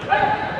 Hey!